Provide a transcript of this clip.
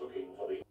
looking for the.